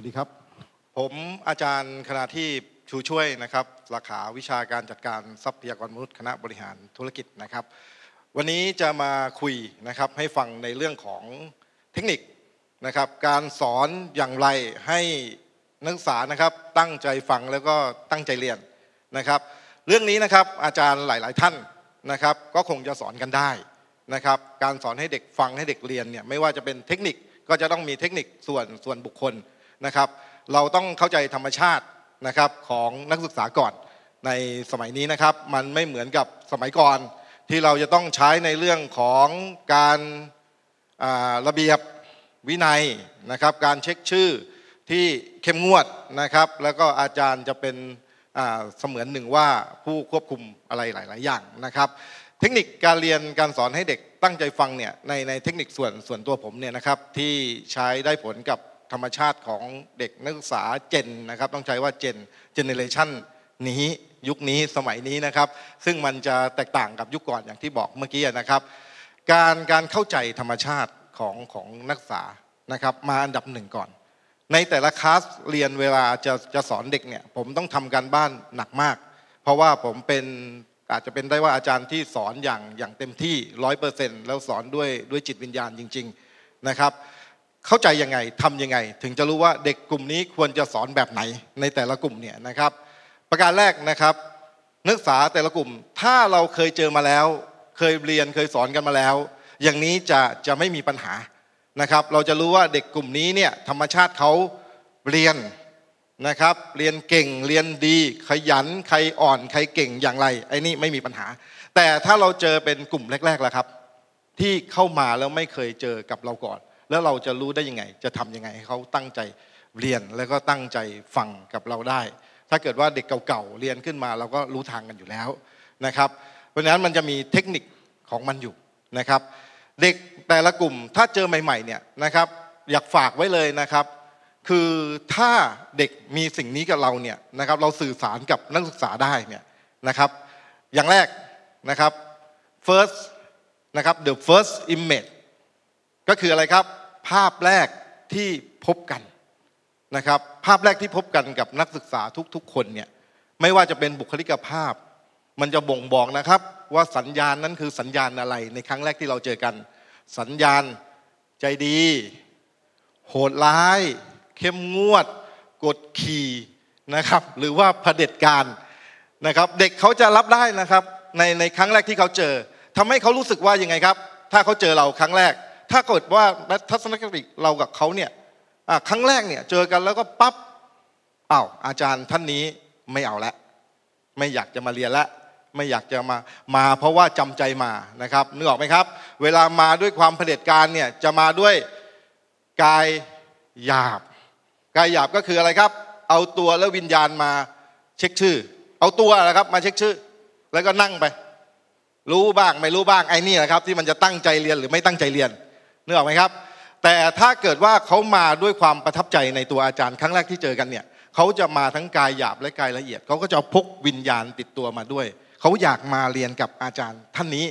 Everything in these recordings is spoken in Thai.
วัสดีครับ ผมอาจารย์คณะที่ชูช่วยนะครับสาขาวิชาการจัดการทรัพยากรมนุษย์คณะบริหารธุรกิจนะครับ วันนี้จะมาคุยนะครับให้ฟังในเรื่องของเทคนิคนะครับ การสอนอย่างไรให้นักศึกษานะครับตั้งใจฟังแล้วก็ตั้งใจเรียนนะครับ เรื่องนี้นะครับอาจารย์หลาย ๆ ท่านนะครับ ก็คงจะสอนกันได้นะครับ การสอนให้เด็กฟังให้เด็กเรียนเนี่ยไม่ว่าจะเป็นเทคนิคก็จะต้องมีเทคนิคส่วนส่วนบุคคล นะครับ เราต้องเข้าใจธรรมชาตินะครับของนักศึกษาก่อนในสมัยนี้นะครับ มันไม่เหมือนกับสมัยก่อน ที่เราจะต้องใช้ในเรื่องของการระเบียบวินัยนะครับ การเช็คชื่อที่เข้มงวดนะครับ แล้วก็อาจารย์จะเป็นเสมือนหนึ่งว่าผู้ควบคุมอะไรหลาย ๆ อย่างนะครับ เทคนิคการเรียนการสอนให้เด็กตั้งใจฟังเนี่ยในในเทคนิคส่วนส่วนตัวผมเนี่ยนะครับที่ใช้ได้ผลกับ ธรรมชาติของเด็กนักศึกษาเจนนะครับ ต้องใช้ว่าเจนเจเนเรชันนี้ยุคนี้สมัยนี้นะครับ ซึ่งมันจะแตกต่างกับยุคก่อนอย่างที่บอกเมื่อกี้นะครับ การการเข้าใจธรรมชาติของของนักศึกษานะครับ มาอันดับหนึ่งก่อน ในแต่ละคลาสเรียนเวลาจะจะสอนเด็กเนี่ยผมต้องทำการบ้านหนักมาก เพราะว่าผมเป็นอาจจะเป็นได้ว่าอาจารย์ที่สอนอย่างอย่างเต็มที่ร้อยเปอร์เซ็นต์แล้วสอนด้วยด้วยจิตวิญญาณจริง ๆนะครับ เข้าใจยังไงทำยังไง ถึงจะรู้ว่าเด็กกลุ่มนี้ควรจะสอนแบบไหนในแต่ละกลุ่มเนี่ยนะครับ ประการแรกนะครับ นักศึกษาแต่ละกลุ่ม ถ้าเราเคยเจอมาแล้ว เคยเรียนเคยสอนกันมาแล้ว อย่างนี้จะจะไม่มีปัญหานะครับ เราจะรู้ว่าเด็กกลุ่มนี้เนี่ยธรรมชาติเขาเรียนนะครับ เรียนเก่งเรียนดี ขยันใครอ่อนใครเก่งอย่างไรไอ้นี่ไม่มีปัญหา แต่ถ้าเราเจอเป็นกลุ่มแรกๆแล้วครับ ที่เข้ามาแล้วไม่เคยเจอกับเราก่อน แล้วเราจะรู้ได้ยังไง จะทํำยังไงให้เขาตั้งใจเรียนแล้วก็ตั้งใจฟังกับเราได้ ถ้าเกิดว่าเด็กเก่าๆเรียนขึ้นมา เราก็รู้ทางกันอยู่แล้วนะครับ เพราะฉะนั้นมันจะมีเทคนิคของมันอยู่นะครับ เด็กแต่ละกลุ่มถ้าเจอใหม่ๆเนี่ยนะครับ อยากฝากไว้เลยนะครับ คือถ้าเด็กมีสิ่งนี้กับเราเนี่ยนะครับ เราสื่อสารกับนักศึกษาได้เนี่ยนะครับ อย่างแรกนะครับ first นะครับ the first image ก็คืออะไรครับ ภาพแรกที่พบกันนะครับ ภาพแรกที่พบกันกับนักศึกษาทุกๆ คนเนี่ยไม่ว่าจะเป็นบุคลิกภาพ มันจะบ่งบอกนะครับ ว่าสัญญาณนั้นคือสัญญาณอะไร ในครั้งแรกที่เราเจอกัน สัญญาณใจดี โหดร้าย เข้มงวด กดขี่นะครับ หรือว่าเผด็จการนะครับ เด็กเขาจะรับได้นะครับในในครั้งแรกที่เขาเจอทำให้เขารู้สึกว่ายังไงครับ ถ้าเขาเจอเราครั้งแรก ถ้าเกิดว่าทัศนคติเรากับเขาเนี่ยครั้งแรกเนี่ยเจอกันแล้วก็ปั๊บอ้าวอาจารย์ท่านนี้ไม่เอาละไม่อยากจะมาเรียนละไม่อยากจะมามาเพราะว่าจำใจมานะครับนึกออกไหมครับ เวลามาด้วยความเผด็จการเนี่ยจะมาด้วยกายหยาบ กายหยาบก็คืออะไรครับ เอาตัวแล้ววิญญาณมาเช็คชื่อ เอาตัวอะไรครับมาเช็คชื่อ แล้วก็นั่งไป รู้บ้างไม่รู้บ้างไอ้นี่แหละครับ ที่มันจะตั้งใจเรียนหรือไม่ตั้งใจเรียน นึกออกไหมครับ แต่ถ้าเกิดว่าเขามาด้วยความประทับใจในตัวอาจารย์ครั้งแรกที่เจอกันเนี่ยเขาจะมาทั้งกายหยาบและกายละเอียดเขาก็จะพกวิญญาณติดตัวมาด้วยเขาอยากมาเรียนกับอาจารย์ท่านนี้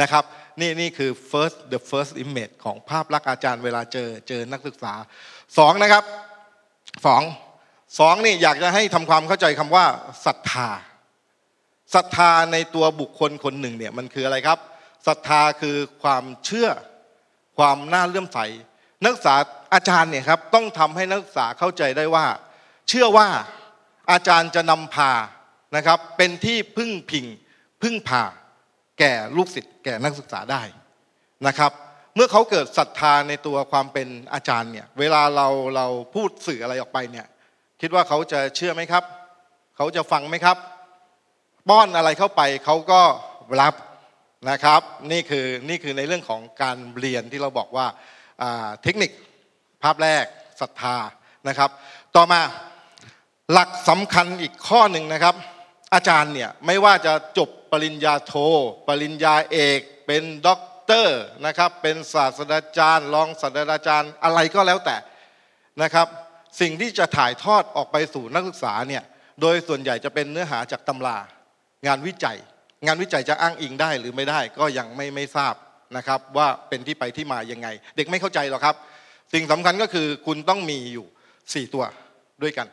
นะครับนี่นี่คือ first the first image ของภาพลักษณ์อาจารย์เวลาเจอเจอนักศึกษาสองนะครับสองสองนี่อยากจะให้ทำความเข้าใจคำว่าศรัทธาศรัทธาในตัวบุคคลคนหนึ่งเนี่ยมันคืออะไรครับศรัทธาคือความเชื่อ ความน่าเลื่อมใส นักศึกษาอาจารย์เนี่ยครับต้องทำให้นักศึกษาเข้าใจได้ว่า เชื่อว่าอาจารย์จะนำพานะครับ เป็นที่พึ่งพิงพึ่งพาแก่ลูกศิษย์แก่นักศึกษาได้นะครับ เมื่อเขาเกิดศรัทธาในตัวความเป็นอาจารย์เนี่ยเวลาเราเราพูดสื่ออะไรออกไปเนี่ยคิดว่าเขาจะเชื่อไหมครับ เขาจะฟังไหมครับ ป้อนอะไรเข้าไปเขาก็รับ นะครับนี่คือนี่คือในเรื่องของการเรียนที่เราบอกว่าเทคนิคภาพแรกศรัทธานะครับ ต่อมาหลักสำคัญอีกข้อหนึ่งนะครับ อาจารย์เนี่ยไม่ว่าจะจบปริญญาโท ปริญญาเอก เป็นด็อกเตอร์นะครับเป็นศาสตราจารย์รองศาสตราจารย์อะไรก็แล้วแต่นะครับ สิ่งที่จะถ่ายทอดออกไปสู่นักศึกษาเนี่ยโดยส่วนใหญ่จะเป็นเนื้อหาจากตำรางานวิจัย งานวิจัยจะอ้างอิงได้หรือไม่ได้ก็ยังไม่ไม่ทราบนะครับว่าเป็นที่ไปที่มายังไง เด็กไม่เข้าใจหรอกครับ สิ่งสำคัญก็คือคุณต้องมีอยู่ 4 ตัวด้วยกัน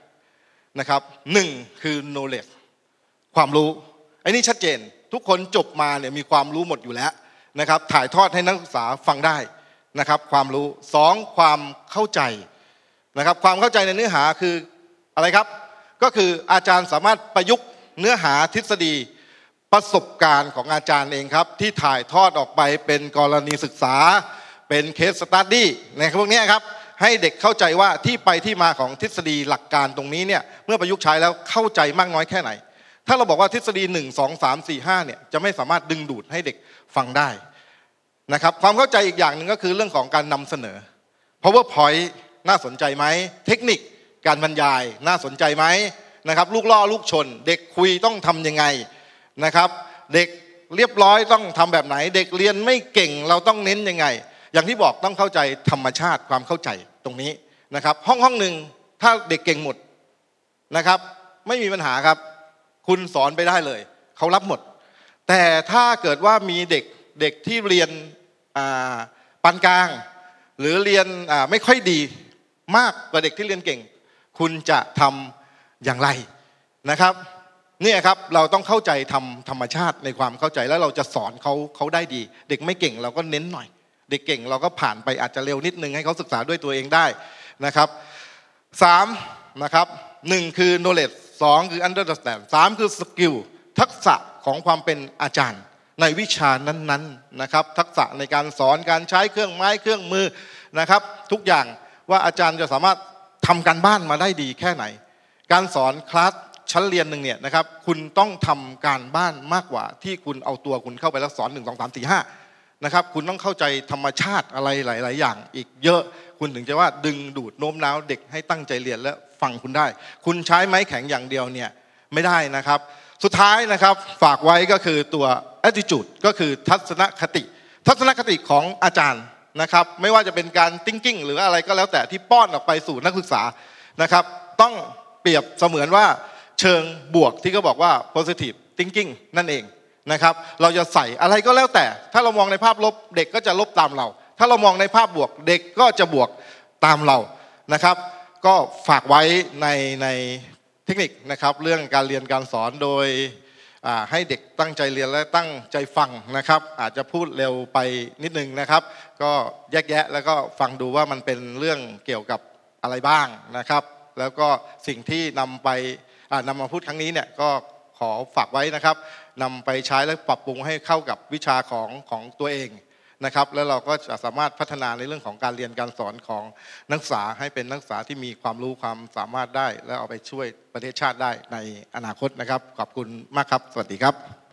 นะครับหนึ่งคือ knowledge ความรู้ไอ้นี่ชัดเจนทุกคนจบมาเนี่ยมีความรู้หมดอยู่แล้วนะครับถ่ายทอดให้นักศึกษาฟังได้นะครับความรู้สองความเข้าใจนะครับความเข้าใจในเนื้อหาคืออะไรครับ ก็คืออาจารย์สามารถประยุกต์เนื้อหาทฤษฎี ประสบการณ์ของอาจารย์เองครับ ที่ถ่ายทอดออกไปเป็นกรณีศึกษา เป็นเคสสตัดดี้ในพวกนี้ครับ ให้เด็กเข้าใจว่าที่ไปที่มาของทฤษฎีหลักการตรงนี้เนี่ยเมื่อประยุกต์ใช้แล้วเข้าใจมากน้อยแค่ไหน ถ้าเราบอกว่าทฤษฎี 1 2 3 4 5เนี่ยจะไม่สามารถดึงดูดให้เด็กฟังได้นะครับความเข้าใจอีกอย่างหนึ่งก็คือเรื่องของการนำเสนอ powerpoint น่าสนใจไหมเทคนิคการบรรยายน่าสนใจไหมนะครับลูกล่อลูกชน เด็กคุยต้องทำยังไง นะครับ เด็กเรียบร้อยต้องทำแบบไหน เด็กเรียนไม่เก่งเราต้องเน้นยังไง อย่างที่บอกต้องเข้าใจธรรมชาติความเข้าใจตรงนี้นะครับ ห้องห้องหนึ่งถ้าเด็กเก่งหมดนะครับ ไม่มีปัญหาครับ คุณสอนไปได้เลยเขารับหมด แต่ถ้าเกิดว่ามีเด็กเด็กที่เรียนปานกลาง หรือเรียนไม่ค่อยดีมากกว่าเด็กที่เรียนเก่ง คุณจะทำอย่างไรนะครับ เนี่ยครับเราต้องเข้าใจทำธรรมชาติในความเข้าใจแล้วเราจะสอนเขาเขาได้ดี เด็กไม่เก่งเราก็เน้นหน่อย เด็กเก่งเราก็ผ่านไปอาจจะเร็วนิดนึงให้เขาศึกษาด้วยตัวเองได้นะครับสามนะครับหนึ่งคือ knowledge สองคือ understand สามคือ skill ทักษะของความเป็นอาจารย์ ในวิชานั้นๆนะครับทักษะในการสอนการใช้เครื่องไม้เครื่องมือนะครับ ทุกอย่างว่าอาจารย์จะสามารถทำการบ้านมาได้ดีแค่ไหน การสอนคลาส ชั้นเรียนหนึ่งเนี่ยนะครับคุณต้องทำการบ้านมากกว่า ที่คุณเอาตัวคุณเข้าไปแล้วสอนหนึ่งสองสามสี่ห้านะครับคุณต้องเข้าใจธรรมชาติอะไรหลาย ๆ อย่าง อีกเยอะคุณถึงจะว่าดึงดูดโน้มน้าวเด็กให้ตั้งใจเรียนและฟังคุณได้ คุณใช้ไม้แข็งอย่างเดียวเนี่ยไม่ได้นะครับ สุดท้ายนะครับฝากไว้ก็คือตัว attitude ก็คือทัศนคติ ทัศนคติของอาจารย์นะครับไม่ว่าจะเป็นการ thinking หรืออะไรก็แล้วแต่ที่ป้อนออกไปสู่นักศึกษานะครับ ต้องเปรียบเสมือนว่า เชิงบวกที่เขาบอกว่า positive thinking นั่นเองนะครับ เราจะใส่อะไรก็แล้วแต่ ถ้าเรามองในภาพลบเด็กก็จะลบตามเรา ถ้าเรามองในภาพบวกเด็กก็จะบวกตามเรานะครับ ก็ฝากไว้ในในเทคนิคนะครับ เรื่องการเรียนการสอนโดยให้เด็กตั้งใจเรียนและตั้งใจฟังนะครับ อาจจะพูดเร็วไปนิดนึงนะครับ ก็แยกแยะแล้วก็ฟังดูว่ามันเป็นเรื่องเกี่ยวกับอะไรบ้างนะครับ แล้วก็สิ่งที่นำไป นำมาพูดครั้งนี้เนี่ยก็ขอฝากไว้นะครับนำไปใช้และปรับปรุงให้เข้ากับวิชาของของตัวเองนะครับ แล้วเราก็จะสามารถพัฒนาในเรื่องของการเรียนการสอนของนักศึกษาให้เป็นนักศึกษาที่มีความรู้ความสามารถได้ และเอาไปช่วยประเทศชาติได้ในอนาคตนะครับ ขอบคุณมากครับ สวัสดีครับ